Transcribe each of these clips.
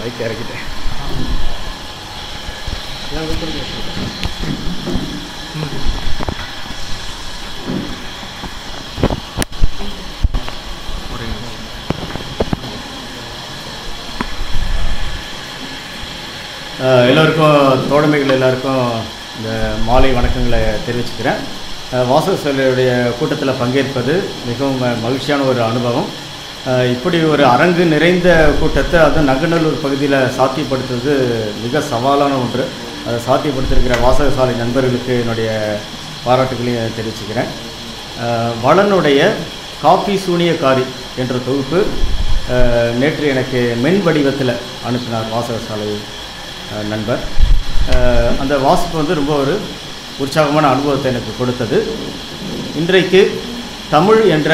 Bike இறக்கிட்டேன். எல்லோருக்கும் தோழமைகள் எல்லாருக்கும் இந்த மாலை வணக்கங்களை தெரிவிச்சுக்கிறேன். அஹ் வாசக கூட்டத்தில் பங்கேற்பது மிகவும் மகிழ்ச்சியான ஒரு அனுபவம். இப்படி ஒரு அரங்கு நிறைந்த கூட்டத்தை அதுவும் நங்கநல்லூர் பகுதியில் சாத்தியப்படுத்துவது மிக சவாலான ஒன்று. அதை சாத்தியப்படுத்திருக்கிற வாசகசாலை நண்பர்களுக்கு என்னுடைய பாராட்டுகளையும் தெரிவிச்சுக்கிறேன். வளனுடைய காபி சூனியக்காரி என்ற தொகுப்பு நேற்று எனக்கு மென் வடிவத்தில் அனுப்பினார் வாசகசாலை நண்பர். அந்த வாசிப்பு வந்து ரொம்ப ஒரு உற்சாகமான அனுபவத்தை எனக்கு கொடுத்தது. இன்றைக்கு தமிழ் என்ற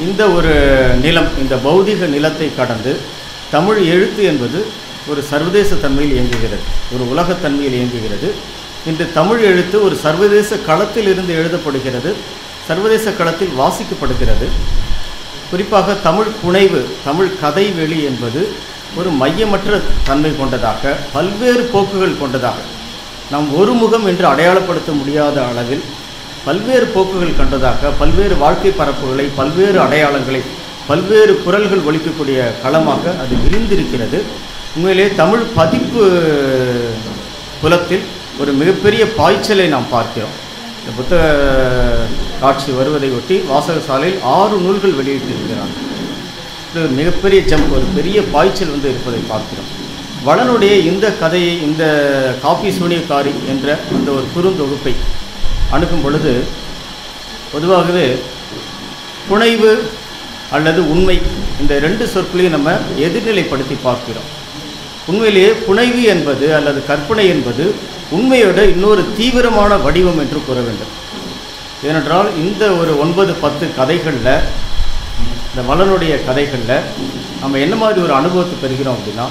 இந்த ஒரு நிலம் இந்த பௌதிக நிலத்தை கடந்து தமிழ் எழுத்து என்பது ஒரு சர்வதேச தன்மையில் இயங்குகிறது ஒரு உலகத் தன்மையில் இயங்குகிறது. இன்று தமிழ் எழுத்து ஒரு சர்வதேச களத்தில் இருந்து எழுதப்படுகிறது சர்வதேச களத்தில் வாசிக்கப்படுகிறது. குறிப்பாக தமிழ் புனைவு தமிழ் கதை வெளி என்பது ஒரு மையமற்ற தன்மை கொண்டதாக பல்வேறு போக்குகள் கொண்டதாக நாம் ஒரு முகம் என்று அடையாளப்படுத்த முடியாத அளவில் பல்வேறு போக்குகள் கண்டதாக பல்வேறு வாழ்க்கை பரப்புகளை பல்வேறு அடையாளங்களை பல்வேறு குரல்கள் ஒழிக்கக்கூடிய களமாக அது விரிந்திருக்கிறது. உண்மையிலே தமிழ் பதிப்பு புலத்தில் ஒரு மிகப்பெரிய பாய்ச்சலை நாம் பார்க்கிறோம். இந்த புத்தக காட்சி வருவதை ஒட்டி வாசக சாலையில் ஆறு நூல்கள் வெளியிட்டிருக்கிறாங்க இது மிகப்பெரிய ஜம்ப் ஒரு பெரிய பாய்ச்சல் வந்து இருப்பதை பார்க்கிறோம். வளனுடைய இந்த கதையை இந்த காப்பி சூனியக்காரி என்ற அந்த ஒரு குறுந்தொகுப்பை அணுகும் பொழுது பொதுவாகவே புனைவு அல்லது உண்மை இந்த ரெண்டு சொற்களையும் நம்ம எதிர்நிலைப்படுத்தி பார்க்கிறோம். உண்மையிலேயே புனைவு என்பது அல்லது கற்பனை என்பது உண்மையோட இன்னொரு தீவிரமான வடிவம் என்று கூற வேண்டும். ஏனென்றால் இந்த ஒரு ஒன்பது பத்து கதைகளில் இந்த வளனுடைய கதைகளில் நம்ம என்ன மாதிரி ஒரு அனுபவத்தை பெறுகிறோம் அப்படின்னா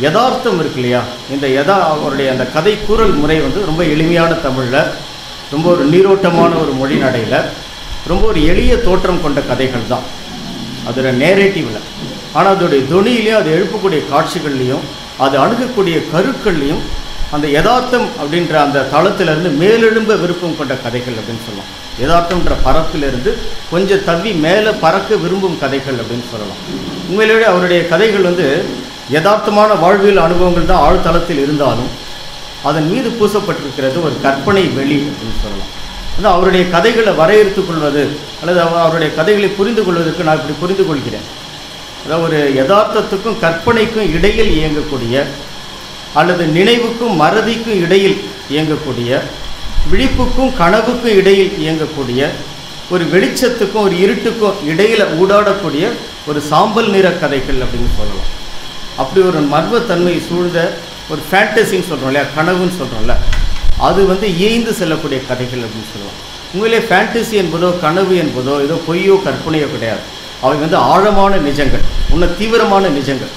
யதார்த்தம் இருக்கு இல்லையா? இந்த யதா அவருடைய அந்த கதை கூறல் முறை வந்து ரொம்ப எளிமையான தமிழில் ரொம்ப ஒரு நீரோட்டமான ஒரு மொழி நடையில் ரொம்ப ஒரு எளிய தோற்றம் கொண்ட கதைகள் தான். அதோட நேரேட்டிவில் ஆனால் அதோடைய துணியிலையும் அது எழுப்பக்கூடிய காட்சிகள்லையும் அது அணுகக்கூடிய கருக்கள்லையும் அந்த யதார்த்தம் அப்படின்ற அந்த தளத்திலிருந்து மேலெழும்ப விருப்பம் கொண்ட கதைகள் அப்படின்னு சொல்லலாம். யதார்த்தம்ன்ற பரப்பிலிருந்து கொஞ்சம் தவி மேலே பறக்க விரும்பும் கதைகள் அப்படின்னு சொல்லலாம். உண்மையிலேயே அவருடைய கதைகள் வந்து யதார்த்தமான வாழ்வியல் அனுபவங்கள் தான் ஆழ்தளத்தில் இருந்தாலும் அதன் மீது பூசப்பட்டிருக்கிறது ஒரு கற்பனை வெளி அப்படின்னு சொல்லலாம். வந்து அவருடைய கதைகளை வரையறுத்துக் கொள்வது அல்லது அவருடைய கதைகளை புரிந்து கொள்வதற்கு நான் இப்படி புரிந்து கொள்கிறேன். அதாவது ஒரு யதார்த்தத்துக்கும் கற்பனைக்கும் இடையில் இயங்கக்கூடிய அல்லது நினைவுக்கும் மறதிக்கும் இடையில் இயங்கக்கூடிய விழிப்புக்கும் கனவுக்கும் இடையில் இயங்கக்கூடிய ஒரு வெளிச்சத்துக்கும் ஒரு இருட்டுக்கும் இடையில் ஊடாடக்கூடிய ஒரு சாம்பல் நிற கதைகள் அப்படின்னு சொல்லலாம். அப்படி ஒரு மர்மத்தன்மை சூழ்ந்த ஒரு ஃபேண்டசின்னு சொல்கிறோம் இல்லையா? கனவுன்னு சொல்கிறோம்ல அது வந்து ஏய்ந்து செல்லக்கூடிய கதைகள் அப்படின்னு சொல்லுவோம் உண்மையிலே ஃபேண்டசி என்பதோ கனவு என்பதோ ஏதோ பொய்யோ கற்பனையோ கிடையாது. அவை வந்து ஆழமான நிஜங்கள் உன்ன தீவிரமான நிஜங்கள்.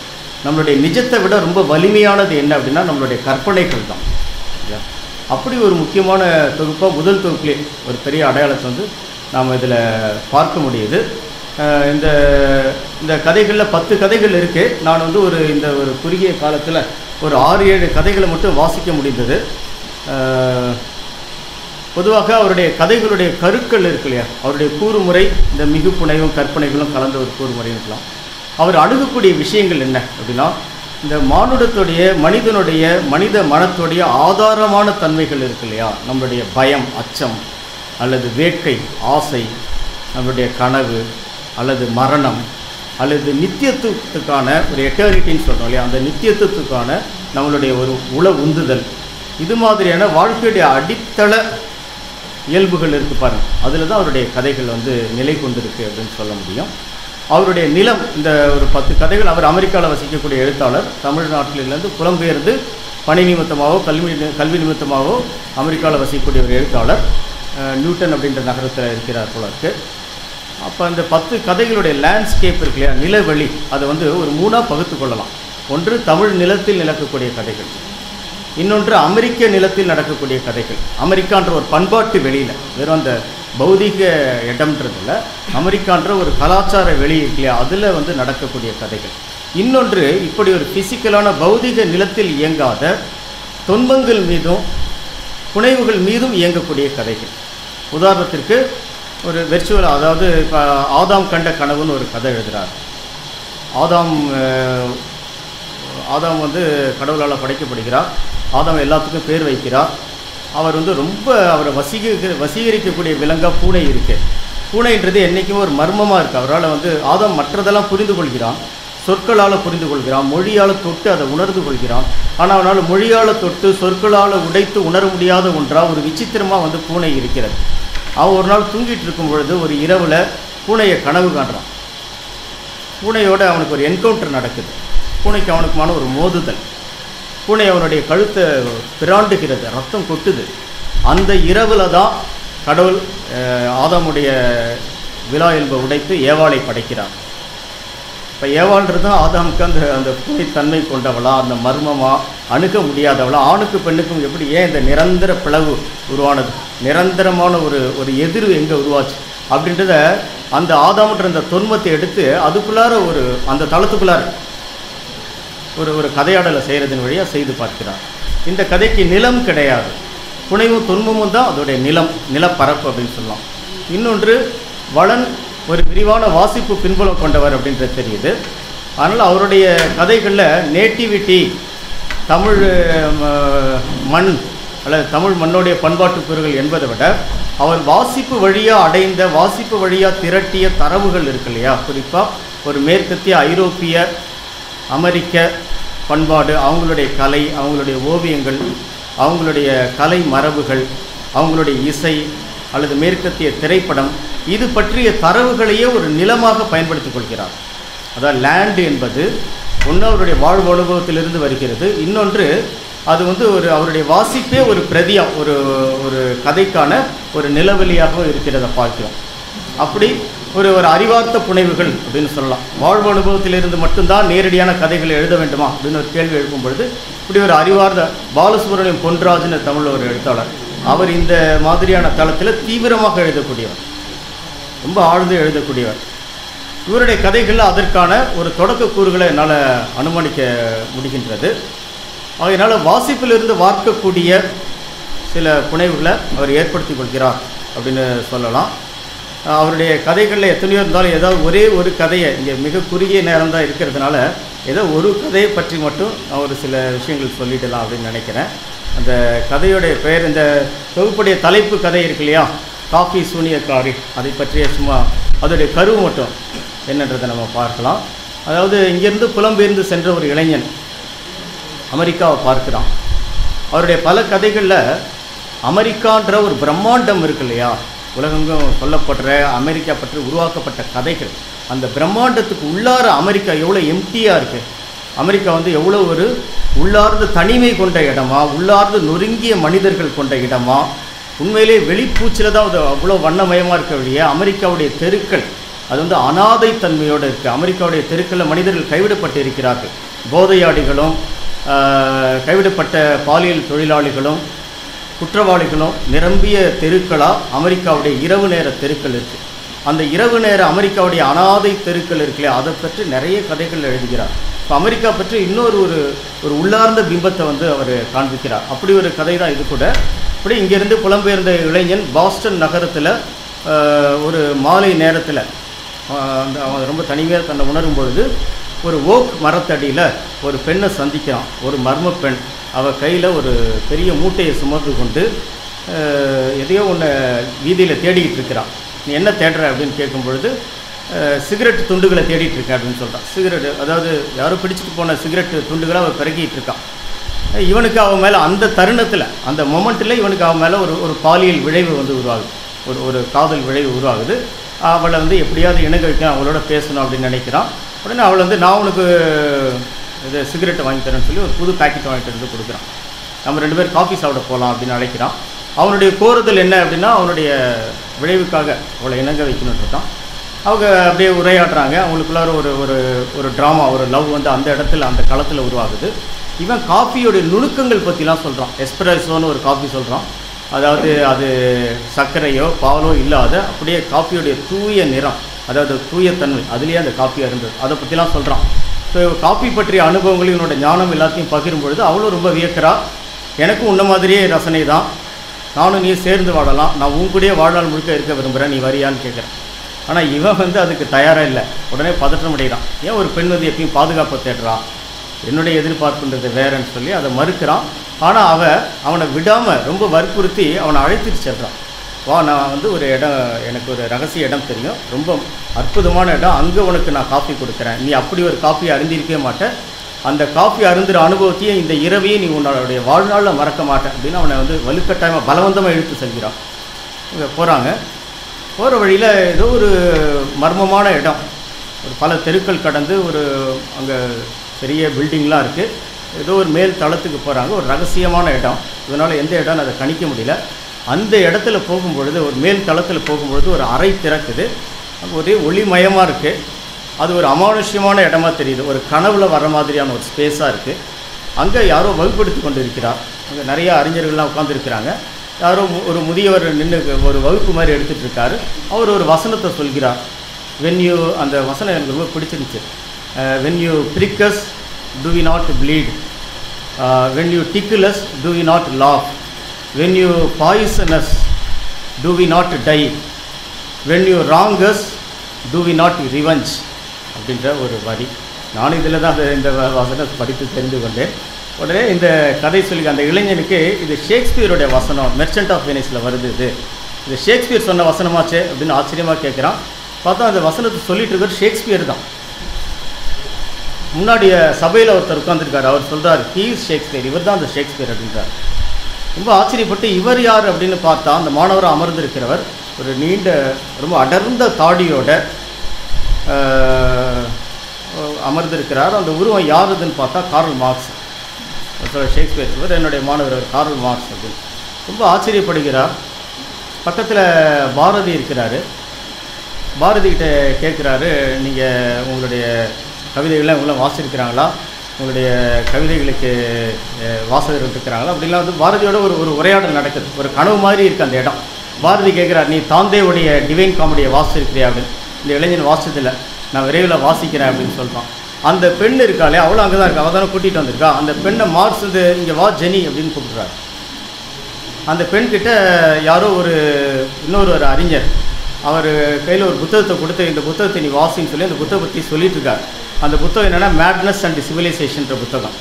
நம்மளுடைய நிஜத்தை விட ரொம்ப வலிமையானது என்ன அப்படின்னா நம்மளுடைய கற்பனைகள் தான். அப்படி ஒரு முக்கியமான தொகுப்பாக முதல் தொகுப்பிலே ஒரு பெரிய அடையாளத்தை வந்து நாம் இதில் பார்க்க முடியுது. இந்த இந்த கதைகளில் பத்து கதைகள் இருக்குது நான் வந்து ஒரு இந்த ஒரு குறுகிய காலத்தில் ஒரு ஆறு ஏழு கதைகளை மட்டும் வாசிக்க முடிந்தது. பொதுவாக அவருடைய கதைகளுடைய கருக்கள் இருக்கு இல்லையா? அவருடைய கூறுமுறை இந்த மிகு புனைவும் கற்பனைகளும் கலந்த ஒரு கூறுமுறைன்னு இருக்கலாம். அவர் அணுகக்கூடிய விஷயங்கள் என்ன அப்படின்னா இந்த மானுடத்துடைய மனிதனுடைய மனித மனத்துடைய ஆதாரமான தன்மைகள் இருக்கு இல்லையா? நம்மளுடைய பயம் அச்சம் அல்லது வேட்கை ஆசை நம்மளுடைய கனவு அல்லது மரணம் அல்லது நித்தியத்துவத்துக்கான ஒரு எட்டர்னிட்டின்னு சொல்கிறோம் இல்லையா? அந்த நித்தியத்துவத்துக்கான நம்மளுடைய ஒரு உள உந்துதல். இது மாதிரியான வாழ்க்கையுடைய அடித்தள இயல்புகள் இருக்குது பாருங்க. அதில் தான் அவருடைய கதைகள் வந்து நிலை கொண்டிருக்கு அப்படின்னு சொல்ல முடியும். அவருடைய நிலம் இந்த ஒரு பத்து கதைகள் அவர் அமெரிக்காவில் வசிக்கக்கூடிய எழுத்தாளர் தமிழ்நாட்டிலிருந்து புலம்பெயர்ந்து பணி நிமித்தமாகவோ கல்வி கல்வி நிமித்தமாகவோ அமெரிக்காவில் வசிக்கக்கூடிய ஒரு எழுத்தாளர் நியூட்டன் அப்படின்ற நகரத்தில் இருக்கிறார் போல இருக்குது அப்போ அந்த பத்து கதைகளுடைய லேண்ட்ஸ்கேப் இருக்கு இல்லையா? நிலவெளி. அதை வந்து ஒரு மூணாக பகுத்து கொள்ளலாம். ஒன்று தமிழ் நிலத்தில் நடக்கக்கூடிய கதைகள். இன்னொன்று அமெரிக்க நிலத்தில் நடக்கக்கூடிய கதைகள். அமெரிக்கான்ற ஒரு பண்பாட்டு வெளியில் வெறும் அந்த பௌதிக இடம்ன்றதில் அமெரிக்கான்ற ஒரு கலாச்சார வெளி இருக்கு இல்லையா? அதில் வந்து நடக்கக்கூடிய கதைகள். இன்னொன்று இப்படி ஒரு ஃபிசிக்கலான பௌதிக நிலத்தில் இயங்காத துன்பங்கள் மீதும் புனைவுகள் மீதும் இயங்கக்கூடிய கதைகள். உதாரணத்திற்கு ஒரு வெர்ச்சுவல் அதாவது இப்போ ஆதாம் கண்ட கனவுன்னு ஒரு கதை எழுதுகிறார் ஆதாம் ஆதாம் வந்து கடவுளால் படைக்கப்படுகிறார். ஆதாம் எல்லாத்துக்கும் பேர் வைக்கிறார். அவர் வந்து ரொம்ப அவரை வசீகரிக்க வசீகரிக்கக்கூடிய விலங்காக பூனை இருக்குது பூனைன்றது என்றைக்குமே ஒரு மர்மமாக இருக்குது அவரால் வந்து ஆதாம் மற்றதெல்லாம் புரிந்து கொள்கிறான். சொற்களால் புரிந்து கொள்கிறான். மொழியால் தொட்டு அதை உணர்ந்து கொள்கிறான். ஆனால் அவனால் மொழியால் தொட்டு சொற்களால் உடைத்து உணர முடியாத ஒன்றாக ஒரு விசித்திரமாக வந்து பூனை இருக்கிறது. அவன் ஒரு நாள் தூங்கிட்டு இருக்கும் பொழுது ஒரு இரவில் பூனையை கனவு காண்றான். பூனையோட அவனுக்கு ஒரு என்கவுண்டர் நடக்குது. பூனைக்கு அவனுக்குமான ஒரு மோதுதல். பூனை அவனுடைய கழுத்தை பிராண்டுகிறது ரத்தம் கொட்டுது. அந்த இரவில் தான் கடவுள் ஆதாமுடைய விழா என்ப உடைத்து ஏவாளை படைக்கிறார் இப்போ ஏவான்றது ஆதாமுக்கு அந்த அந்த தன்மை கொண்டவளா அந்த மர்மமாக அணுக முடியாதவளா ஆணுக்கு பெண்ணுக்கும் எப்படி ஏன் இந்த நிரந்தர பிளவு உருவானது? நிரந்தரமான ஒரு ஒரு எதிர்வு எங்கே உருவாச்சு? அப்படின்றத அந்த ஆதாமன்ற அந்த தொன்மத்தை எடுத்து அதுக்குள்ளார ஒரு அந்த தளத்துக்குள்ளார ஒரு ஒரு கதையாடலை செய்கிறதன் வழியாக செய்து பார்க்கிறார். இந்த கதைக்கு நிலம் கிடையாது. புனைவும் துன்பமும் தான் அதோடைய நிலம் நிலப்பரப்பு அப்படின்னு சொல்லலாம். இன்னொன்று வளன் ஒரு விரிவான வாசிப்பு பின்புலம் கொண்டவர் அப்படின்றது தெரியுது. அதனால் அவருடைய கதைகளில் நேட்டிவிட்டி தமிழ் ம- மண் அல்லது தமிழ் மண்ணுடைய பண்பாட்டு கூறுகள் என்பதை விட அவர் வாசிப்பு வழியாக அடைந்த வாசிப்பு வழியாக திரட்டிய தரவுகள் இருக்கு இல்லையா? குறிப்பாக ஒரு மேற்கத்திய ஐரோப்பிய அமெரிக்க பண்பாடு அவங்களுடைய கலை அவங்களுடைய ஓவியங்கள் அவங்களுடைய கலை மரபுகள் அவங்களுடைய இசை அல்லது மேற்கத்திய திரைப்படம் இது பற்றிய தரவுகளையே ஒரு நிலமாக பயன்படுத்திக் கொள்கிறார். அதாவது லேண்ட் என்பது ஒன்று அவருடைய வாழ்வு அனுபவத்திலிருந்து வருகிறது. இன்னொன்று அது வந்து ஒரு அவருடைய வாசிப்பே ஒரு பிரதியா ஒரு ஒரு கதைக்கான ஒரு நிலவெளியாக இருக்கிறத பார்க்கிறோம். அப்படி ஒரு ஒரு அறிவார்த்த புனைவுகள் அப்படின்னு சொல்லலாம். வாழ்வு அனுபவத்திலிருந்து மட்டும்தான் நேரடியான கதைகளை எழுத வேண்டுமா அப்படின்னு ஒரு கேள்வி எழுப்பும் பொழுது இப்படி ஒரு அறிவார்ந்த பாலசுப்ரமணியம் பொன்ராஜ்னு தமிழ் ஒரு எழுத்தாளர். அவர் இந்த மாதிரியான தளத்தில் தீவிரமாக எழுதக்கூடியவர். ரொம்ப ஆழ்ந்து எழுதக்கூடியவர். இவருடைய கதைகளில் அதற்கான ஒரு தொடக்க கூறுகளை என்னால் அனுமானிக்க முடிகின்றது. அதனால் வாசிப்பிலிருந்து வார்க்கக்கூடிய சில புனைவுகளை அவர் ஏற்படுத்தி கொள்கிறார் அப்படின்னு சொல்லலாம். அவருடைய கதைகளில் எத்தனையோ இருந்தாலும் ஏதாவது ஒரே ஒரு கதையை இங்கே மிக குறுகிய நேரம் தான் இருக்கிறதுனால ஏதோ ஒரு கதையை பற்றி மட்டும் நான் ஒரு சில விஷயங்கள் சொல்லிடலாம் அப்படின்னு நினைக்கிறேன். அந்த கதையுடைய பெயர் இந்த தொகுப்புடைய தலைப்பு கதை இருக்கு இல்லையா? காஃபி சூனியக்காரி. அதை பற்றிய சும்மா அதோடைய கருவு மட்டும். என்னன்றதை நம்ம பார்க்கலாம். அதாவது இங்கேருந்து புலம்பெயர்ந்து சென்ற ஒரு இளைஞன் அமெரிக்காவை பார்க்கிறான். அவருடைய பல கதைகளில் அமெரிக்கான்ற ஒரு பிரம்மாண்டம் இருக்கு இல்லையா? உலகெங்கும் சொல்லப்படுற அமெரிக்கா பற்றி உருவாக்கப்பட்ட கதைகள். அந்த பிரம்மாண்டத்துக்கு உள்ளார அமெரிக்கா எவ்வளோ எம்டியாக இருக்குது அமெரிக்கா வந்து எவ்வளோ ஒரு உள்ளார்ந்த தனிமை கொண்ட இடமா? உள்ளார்ந்து நொறுங்கிய மனிதர்கள் கொண்ட இடமா? உண்மையிலே வெளிப்பூச்சில் தான் அது அவ்வளோ வண்ணமயமாக இருக்க வழியே அமெரிக்காவுடைய தெருக்கள் அது வந்து அனாதை தன்மையோடு இருக்குது அமெரிக்காவுடைய தெருக்களில் மனிதர்கள் கைவிடப்பட்டு இருக்கிறார்கள் போதையாடிகளும் கைவிடப்பட்ட பாலியல் தொழிலாளிகளும் குற்றவாளிகளும் நிரம்பிய தெருக்களாக அமெரிக்காவுடைய இரவு நேர தெருக்கள் இருக்குது அந்த இரவு நேர அமெரிக்காவுடைய அனாதை தெருக்கள் இருக்குல்ல அதை பற்றி நிறைய கதைகள் எழுதுகிறார். இப்போ அமெரிக்கா பற்றி இன்னொரு ஒரு ஒரு உள்ளார்ந்த பிம்பத்தை வந்து அவர் காண்பிக்கிறார். அப்படி ஒரு கதை தான் இது கூட. அப்படி இங்கேருந்து புலம்பெயர்ந்த இளைஞன் பாஸ்டன் நகரத்தில் ஒரு மாலை நேரத்தில் அந்த அவன் ரொம்ப தனிமையாக தன்னை உணரும் பொழுது ஒரு ஓக் மரத்தடியில் ஒரு பெண்ணை சந்திக்கிறான். ஒரு மர்ம பெண். அவள் கையில் ஒரு பெரிய மூட்டையை சுமந்து கொண்டு எதையோ ஒன்று வீதியில் தேடிக்கிட்டு இருக்கிறான் நீ என்ன தேடுற? அப்படின்னு கேட்கும் பொழுது சிகரெட் துண்டுகளை தேடிட்டு இருக்கேன் அப்படின்னு சொல்கிறான் சிகரெட் அதாவது யாரும் பிடிச்சிட்டு போன சிகரெட் துண்டுகளை அவள் பிறகிட்டு இருக்கான் இவனுக்கு அவன் மேலே அந்த தருணத்தில் அந்த மொமெண்ட்டில் இவனுக்கு அவன் மேலே ஒரு ஒரு பாலியல் விளைவு வந்து உருவாகுது. ஒரு ஒரு காதல் விளைவு உருவாகுது. அவளை வந்து எப்படியாவது இணங்க வைக்கணும் அவளோட பேசணும் அப்படின்னு நினைக்கிறான். உடனே அவள் வந்து நான் உனக்கு இது சிகரெட்டை வாங்கி தரேன்னு சொல்லி ஒரு புது பேக்கெட் வாங்கிட்டு வந்து கொடுக்குறான். நம்ம ரெண்டு பேரும் காஃபி சாப்பிட போகலாம் அப்படின்னு அழைக்கிறான். அவனுடைய கோருதல் என்ன அப்படின்னா அவனுடைய விளைவுக்காக அவளை இணங்க வைக்கணுன்னு இருக்கான். அவங்க அப்படியே உரையாடுறாங்க. அவங்களுக்குள்ளார ஒரு ஒரு ஒரு ட்ராமா ஒரு லவ் வந்து அந்த இடத்துல அந்த களத்தில் உருவாகுது. இவன் காஃபியோடைய நுணுக்கங்கள் பற்றிலாம் சொல்கிறான் எஸ்பிரஸோன்னு ஒரு காஃபி சொல்கிறான் அதாவது அது சர்க்கரையோ பாலோ இல்லாத அப்படியே காஃபியோடைய தூய நிறம் அதாவது தூய தன்மை அதுலேயே அந்த காஃபியாக இருந்தது. அதை பற்றிலாம் சொல்கிறான் ஸோ காஃபி பற்றிய அனுபவங்கள் இவனோட ஞானம் எல்லாத்தையும் பகிரும் பொழுது அவளும் ரொம்ப வியக்கிறா. எனக்கும் உன்ன மாதிரியே ரசனை தான். நானும் நீ சேர்ந்து வாழலாம். நான் உன் கூடயே வாழ்நாள் முழுக்க இருக்க விரும்புகிறேன் நீ வரியான்னு கேட்குறேன் ஆனால் இவன் வந்து அதுக்கு தயாராக இல்லை. உடனே பதற்றம் அடைகிறான். ஏன் ஒரு பெண் வந்து எப்பயும் பாதுகாப்பை தேடுறா? என்னுடைய எதிர்பார்ப்புன்றது வேறன்னு சொல்லி அதை மறுக்கிறான். ஆனால் அவன் அவனை விடாமல் ரொம்ப வற்புறுத்தி அவனை அழைத்துட்டு செல்கிறான் வா நான் வந்து ஒரு இடம் எனக்கு ஒரு ரகசிய இடம் தெரியும். ரொம்ப அற்புதமான இடம். அங்கே உனக்கு நான் காஃபி கொடுக்குறேன். நீ அப்படி ஒரு காஃபி அருந்திருக்கவே மாட்டேன் அந்த காஃபி அருந்துற அனுபவத்தையும் இந்த இரவையும் நீ உன்னோடைய வாழ்நாளில் மறக்க மாட்டேன் அப்படின்னு அவனை வந்து வலுக்கட்டாயமாக பலவந்தமாக இழுத்து செல்கிறான். இங்கே போகிறாங்க போகிற வழியில் ஏதோ ஒரு மர்மமான இடம். ஒரு பல தெருக்கள் கடந்து ஒரு அங்கே பெரிய பில்டிங்லாம் இருக்குது ஏதோ ஒரு மேல் தளத்துக்கு போகிறாங்க ஒரு ரகசியமான இடம். இதனால் எந்த இடம்னு அதை கணிக்க முடியல. அந்த இடத்துல போகும்பொழுது ஒரு மேல் தளத்தில் போகும்பொழுது ஒரு அறை திறக்குது. ஒரே ஒளிமயமாக இருக்குது அது ஒரு அமானுஷ்யமான இடமா தெரியுது. ஒரு கனவுல வர மாதிரியான ஒரு ஸ்பேஸாக இருக்குது அங்கே யாரோ வகுப்படுத்தி கொண்டு இருக்கிறார் அங்கே நிறைய அறிஞர்கள்லாம் உட்காந்துருக்கிறாங்க யாரோ ஒரு முதியவர் நின்று ஒரு வகுப்பு மாதிரி எடுத்துகிட்டு இருக்காரு. அவர் ஒரு வசனத்தை சொல்கிறார். வென் யூ அந்த வசனம் எனக்கு ரொம்ப பிடிச்சிருந்துச்சு. When you prick us do we not bleed when you tickle us do we not laugh when you poison us do we not die when you wrong us do we not revenge அப்படின்ற ஒரு வரி. நானும் இதில் தான் அந்த- இந்த வசனம் வசனத்தை படித்து தெரிந்து கொண்டேன். உடனே இந்த கதை சொல்லி அந்த இளைஞனுக்கு இது ஷேக்ஸ்பியருடைய வசனம் மெர்ச்சன்ட் ஆஃப் வெனிஸில் வருது இது. இது ஷேக்ஸ்பியர் சொன்ன வசனமாச்சே அப்படின்னு ஆச்சரியமாக கேட்குறான் பார்த்தா அந்த வசனத்தை சொல்லிட்டு இருக்கிற ஷேக்ஸ்பியர் தான். முன்னாடி சபையில் ஒருத்தர் உட்காந்துருக்காரு அவர் சொல்கிறார் ஹீஸ் ஷேக்ஸ்பியர். இவர் தான் அந்த ஷேக்ஸ்பியர் அப்படின்றார். ரொம்ப ஆச்சரியப்பட்டு இவர் யார்? அப்படின்னு பார்த்தா அந்த மாணவர் அமர்ந்திருக்கிறவர் ஒரு நீண்ட ரொம்ப அடர்ந்த தாடியோட அமர்ந்திருக்கிறார். அந்த உருவம் யாருதுன்னு பார்த்தா கார்ல் மார்க்ஸ். ஷேக்ஸ்பியர். இவர் என்னுடைய மாணவர் கார்ல் மார்க்ஸ் அப்படின்னு. ரொம்ப ஆச்சரியப்படுகிறார். பக்கத்தில் பாரதி இருக்கிறாரு. பாரதி கிட்ட கேட்குறாரு நீங்கள் உங்களுடைய கவிதைகள்லாம் இவங்களாம் வாசிச்சிருக்கிறாங்களா? உங்களுடைய கவிதைகளுக்கு வாசகர் வாசகர்கள் இருக்கிறாங்களா அப்படிலாம் வந்து பாரதியோட ஒரு ஒரு உரையாடல் நடக்குது. ஒரு கனவு மாதிரி இருக்குது அந்த இடம். பாரதி கேட்குறார் நீ தாந்தேவுடைய டிவைன் காமெடியை வாசிச்சிருக்கிறியா? அப்படின்னு. இந்த இளைஞன் வாசிச்சதில்லை நான் விரைவில் வாசிக்கிறேன் அப்படின்னு சொல்கிறான் அந்த பெண் இருக்காளே அவளும் அங்கே தான் இருக்கா. அவள் தானே கூட்டிகிட்டு வந்திருக்கா. அந்த பெண்ணை மார்க்ஸ் வந்து இங்கே வா ஜெனி அப்படின்னு கூப்பிட்றாரு. அந்த பெண்கிட்ட யாரோ ஒரு இன்னொரு ஒரு அறிஞர். அவர் கையில் ஒரு புத்தகத்தை கொடுத்து இந்த புத்தகத்தை நீ வாசின்னு சொல்லி அந்த புத்தகத்தை பற்றி சொல்லிட்டு இருக்காரு. அந்த புத்தகம் என்னென்னா மேட்னஸ் அண்ட் சிவிலைசேஷன்ற புத்தகம்.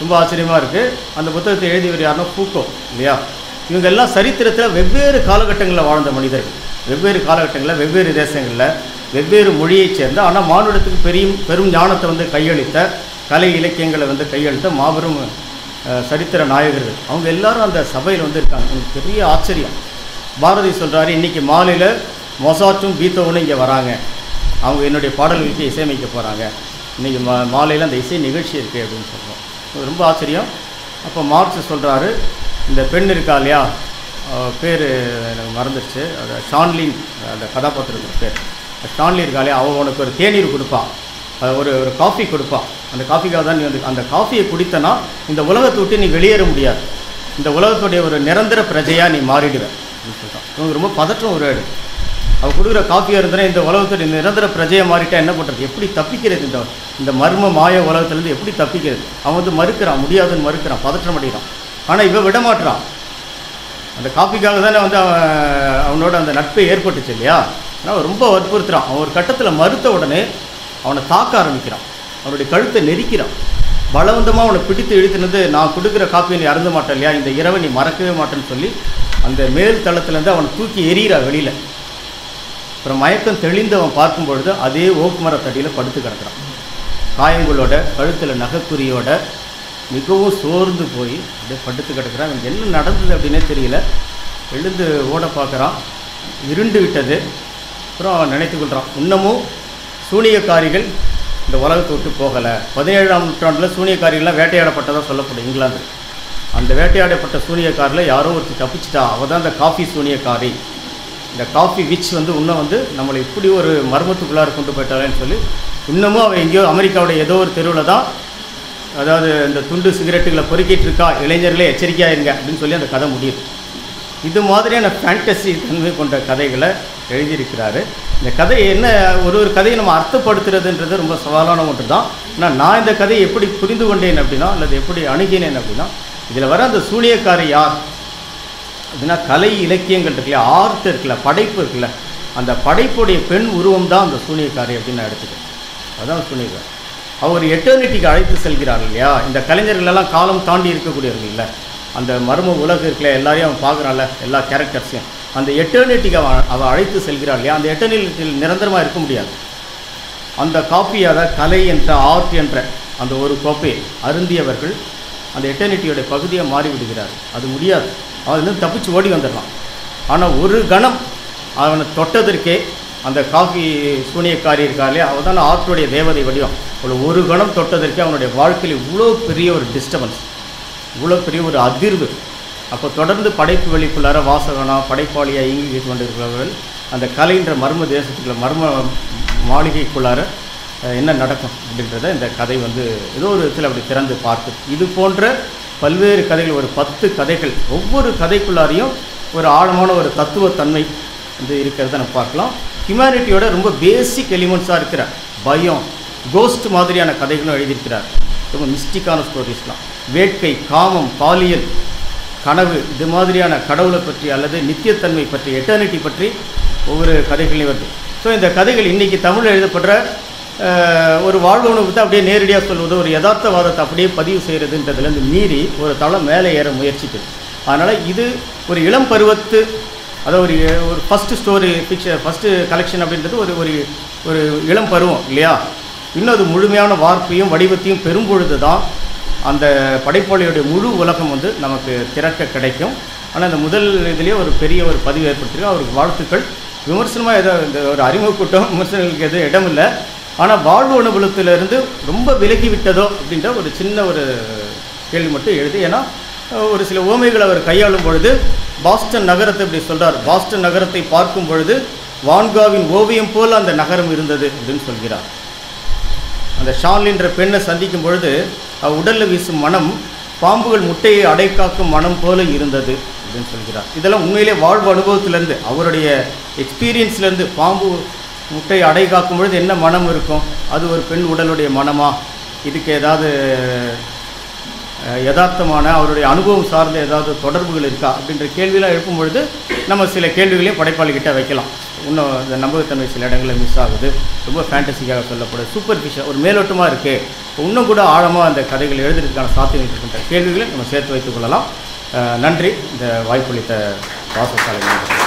ரொம்ப ஆச்சரியமாக இருக்குது அந்த புத்தகத்தை எழுதியவர் யாருன்னா பூக்கோ இல்லையா? இவங்க எல்லாம் சரித்திரத்தில் வெவ்வேறு காலகட்டங்களில் வாழ்ந்த மனிதர்கள். வெவ்வேறு காலகட்டங்களில் வெவ்வேறு தேசங்களில் வெவ்வேறு மொழியைச் சேர்ந்த ஆனால் மானுடத்துக்கு பெரிய பெரும் ஞானத்தை வந்து கையளித்த கலை இலக்கியங்களை வந்து கையளித்த மாபெரும் சரித்திர நாயகர்கள். அவங்க எல்லாரும் அந்த சபையில் வந்து இருக்காங்க. எனக்கு பெரிய ஆச்சரியம். பாரதி சொல்கிறாரு இன்னைக்கு மாலையில் மொசாச்சும் பீத்தோவும் இங்கே வராங்க. அவங்க என்னுடைய பாடல்களுக்கு இசையமைக்க போகிறாங்க இன்றைக்கி மா மாலையில் அந்த இசை நிகழ்ச்சி இருக்குது அப்படின்னு சொல்கிறோம் ரொம்ப ஆச்சரியம். அப்போ மார்க்ஸ் சொல்கிறாரு இந்த பெண் இருக்கா இல்லையா? பேர் எனக்கு மறந்துடுச்சு அது ஷான்லின் அந்த கதாபாத்திரத்துக்கு பேர். ஷான்லி இருக்கா இல்லையா? அவன் உனக்கு ஒரு தேநீர் கொடுப்பான் அது ஒரு ஒரு காஃபி கொடுப்பான் அந்த காஃபிக்காக தான் நீ வந்து அந்த காஃபியை குடித்தனா இந்த உலகத்தை விட்டு நீ வெளியேற முடியாது. இந்த உலகத்துடைய ஒரு நிரந்தர பிரஜையாக நீ மாறிடுவேன் அப்படின்னு சொல்கிறான் இவங்க ரொம்ப பதற்றம் ஒரு ஆடு கொடுக்குற காப்பியாக இருந்தனா இந்த உலகத்தில் நிரந்தர பிரஜையை மாறிட்டா என்ன பண்ணுறது எப்படி தப்பிக்கிறது இந்த இந்த மர்ம மாய உலகத்துலேருந்து எப்படி தப்பிக்கிறது? அவன் வந்து மறுக்கிறான் முடியாதுன்னு மறுக்கிறான் பதற்றம் அடைகிறான். ஆனால் இவன் விடமாட்டான் அந்த காப்பிக்காக தானே வந்து அவன் அவனோட அந்த நட்பு ஏற்பட்டுச்சு இல்லையா? ஆனால் ரொம்ப வற்புறுத்துறான். அவன் ஒரு கட்டத்தில் மறுத்த உடனே அவனை தாக்க ஆரம்பிக்கிறான். அவனுடைய கழுத்தை நெரிக்கிறான். பலவந்தமாக அவனை பிடித்து இழுத்துனது நான் கொடுக்குற காப்பியை நீ அருந்த மாட்டேன் இல்லையா? இந்த இரவை நீ மறக்கவே மாட்டேன்னு சொல்லி அந்த மேல் தளத்துலேருந்து அவனை தூக்கி எறிகிறா வெளியில். அப்புறம் மயக்கம் தெளிந்து அவன் பார்க்கும் பொழுது அதே ஓக்கு மரத்தடியில் படுத்து கிடக்குறான். காயங்களோட கழுத்தில் நகைக்குறியோட மிகவும் சோர்ந்து போய் அப்படியே படுத்து கிடக்குறான். அவனுக்கு என்ன நடந்தது அப்படின்னே தெரியல. எழுந்து ஓட பார்க்குறான். இருண்டு விட்டது. அப்புறம் அவன் நினைத்து கொள்கிறான் இன்னமும் சூனியக்காரிகள் இந்த உலகத்தை விட்டு போகலை. பதினேழாம் நூற்றாண்டில் சூனியக்காரிகள்லாம் வேட்டையாடப்பட்டதாக சொல்லப்படும் இங்கிலாந்து அந்த வேட்டையாடப்பட்ட சூனியக்காரில் யாரோ ஒருத்தர் தப்பிச்சிட்டா. அவள் தான் அந்த காஃபி சூனியக்காரி. இந்த காஃபி விச் வந்து இன்னும் வந்து நம்மளை இப்படி ஒரு மர்மத்துக்குள்ளார கொண்டு போயிட்டாலேன்னு சொல்லி இன்னமும் அவள் எங்கேயோ அமெரிக்காவுடைய ஏதோ ஒரு தெருவில் தான் அதாவது இந்த துண்டு சிகரெட்டுகளை பொறுக்கிட்டு இருக்கா இளைஞர்களே எச்சரிக்கையாக இருங்க அப்படின்னு சொல்லி அந்த கதை முடியுது. இது மாதிரியான ஃபேண்டசி தன்மை கொண்ட கதைகளை எழுதியிருக்கிறாரு. இந்த கதை என்ன ஒரு ஒரு கதையை நம்ம அர்த்தப்படுத்துறதுன்றது ரொம்ப சவாலான ஒன்று தான் ஆனால் நான் இந்த கதையை எப்படி புரிந்து கொண்டேன் அப்படின்னா அல்லது எப்படி அணுகினேன் அப்படின்னா இதில் வர அந்த சூனியக்காரி யார்? இதுனா கலை இலக்கியங்கள் இருக்குல்ல ஆர்ட் இருக்குல்ல படைப்பு இருக்குல்ல அந்த படைப்புடைய பெண் உருவம் தான் அந்த சூனியக்காரி அப்படின்னு நான் எடுத்துக்கிறேன். அதான் சூனியக்காரி. அவர் எட்டர்னிட்டிக்கு அழைத்து செல்கிறார் இல்லையா? இந்த கலைஞர்களெல்லாம் காலம் தாண்டி இருக்கக்கூடியவர்கள் இல்லை. அந்த மர்ம உலகம் இருக்குல்ல எல்லாரையும் அவன் பார்க்குறான்ல எல்லா கேரக்டர்ஸையும் அந்த எட்டர்னிட்டிக்கு அவன் அவள் அழைத்து செல்கிறாள் இல்லையா? அந்த எட்டர்னிட்டியில் நிரந்தரமாக இருக்க முடியாது. அந்த காப்பியாக கலை என்ற ஆர்ட் என்ற அந்த ஒரு கோப்பையை அருந்தியவர்கள் அந்த எட்டர்னிட்டியோட பகுதியாக மாறிவிடுகிறார் அது முடியாது. அவன் தப்பிச்சு ஓடி வந்துடலாம். ஆனால் ஒரு கணம் அவனை தொட்டதற்கே அந்த காஃபி சூனியக்காரி இருக்காளே அவள் தான் ஆற்றுடைய தேவதை வடிவம். அவளை ஒரு கணம் தொட்டதற்கே அவனுடைய வாழ்க்கையில் இவ்வளோ பெரிய ஒரு டிஸ்டர்பன்ஸ் இவ்வளோ பெரிய ஒரு அதிர்வு. அப்போ தொடர்ந்து படைப்பு வெளிக்குள்ளார வாசகனா படைப்பாளியாக இயங்கிக் கொண்டிருக்கிறவர்கள் அந்த கலைன்ற மர்ம தேசத்துக்குள்ள மர்ம மாளிகைக்குள்ளார என்ன நடக்கும் அப்படின்றத இந்த கதை வந்து ஏதோ ஒரு விதத்தில் அப்படி திறந்து பார்த்து இது போன்ற பல்வேறு கதைகள் ஒரு பத்து கதைகள் ஒவ்வொரு கதைக்குள்ளாரையும் ஒரு ஆழமான ஒரு தத்துவத்தன்மை வந்து இருக்கிறத நம்ம பார்க்கலாம். ஹியூமனிட்டியோட ரொம்ப பேசிக் எலிமெண்ட்ஸாக இருக்கிற பயம் கோஸ்ட் மாதிரியான கதைகளும் எழுதியிருக்கிறார். ரொம்ப மிஸ்டிக்கான ஸ்டோரிஸ்லாம் வேட்கை காமம் பாலியல் கனவு இது மாதிரியான கடவுளை பற்றி அல்லது நித்தியத்தன்மை பற்றி எட்டர்னிட்டி பற்றி ஒவ்வொரு கதைகளையும் வருது. ஸோ இந்த கதைகள் இன்றைக்கி தமிழில் எழுதப்படுற ஒரு வாழ்வு உணவுக்கு அப்படியே நேரடியாக சொல்வது ஒரு யதார்த்தவாதத்தை அப்படியே பதிவு செய்கிறதுன்றதுலேருந்து மீறி ஒரு தளம் மேலே ஏற முயற்சிக்குது. அதனால் இது ஒரு இளம் பருவத்து அதாவது ஒரு ஒரு first story picture first collection அப்படின்றது ஒரு ஒரு ஒரு இளம் பருவம் இல்லையா? இன்னும் அது முழுமையான வார்ப்பையும் வடிவத்தையும் பெறும்பொழுது தான் அந்த படைப்பாளியுடைய முழு உலகம் வந்து நமக்கு திறக்க கிடைக்கும். ஆனால் அந்த முதல் இதுலேயே ஒரு பெரிய ஒரு பதிவு ஏற்படுத்திருக்கு. அவருக்கு வாழ்த்துக்கள். விமர்சனமாக ஏதோ இந்த ஒரு அறிமுக கூட்டம் விமர்சனங்களுக்கு எதுவும் இடமில்லை. ஆனால் வாழ்வு அனுபவத்திலிருந்து ரொம்ப விலகி விட்டதோ அப்படின்ற ஒரு சின்ன ஒரு கேள்வி மட்டும் எழுது. ஏன்னா ஒரு சில ஓமைகளை அவர் கையாளும் பொழுது பாஸ்டன் நகரத்தை இப்படி சொல்கிறார் பாஸ்டன் நகரத்தை பார்க்கும் பொழுது வான்காவின் ஓவியம் போல் அந்த நகரம் இருந்தது அப்படின்னு சொல்கிறார். அந்த ஷான்லின்ற பெண்ணை சந்திக்கும் பொழுது அவ் உடலில் வீசும் மனம் பாம்புகள் முட்டையை அடைக்காக்கும் மனம் போல இருந்தது அப்படின்னு சொல்கிறார். இதெல்லாம் உண்மையிலே வாழ்வு அனுபவத்திலேருந்து அவருடைய எக்ஸ்பீரியன்ஸ்லேருந்து பாம்பு முட்டை அடை காக்கும் பொழுது என்ன மனம் இருக்கும்? அது ஒரு பெண் உடலுடைய மனமா? இதுக்கு ஏதாவது யதார்த்தமான அவருடைய அனுபவம் சார்ந்த ஏதாவது தொடர்புகள் இருக்கா? அப்படின்ற கேள்வியெலாம் எழுப்பும் பொழுது நம்ம சில கேள்விகளையும் படைப்பாளிகிட்ட வைக்கலாம். இன்னும் இந்த நம்பகத்தன்மை சில இடங்களில் மிஸ் ஆகுது. ரொம்ப ஃபேண்டசிக்காக சொல்லப்படுது. சூப்பர் ஃபிஷர் ஒரு மேலோட்டமாக இருக்குது இன்னும் கூட ஆழமாக அந்த கதைகள் எழுதுறதுக்கான சாத்தியம் இருக்கின்ற கேள்விகளை நம்ம சேர்த்து வைத்துக் கொள்ளலாம். நன்றி. இந்த வாய்ப்பளித்த வாசசாலை